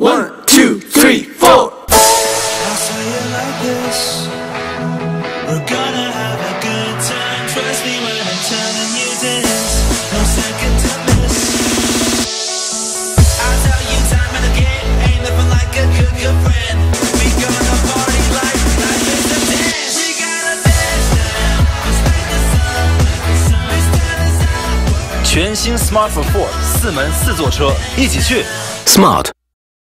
One, two, three, four. I'll say it like this. We're gonna have a good time. Trust me when I'm telling you this. No second to miss. I tell you time and again, ain't nothing like a good, good friend. We gonna party like life is a dance. We gotta dance now. Just like the sun, like the sun. This time is our 全新 Smart forfour 四门四座车，一起去。Smart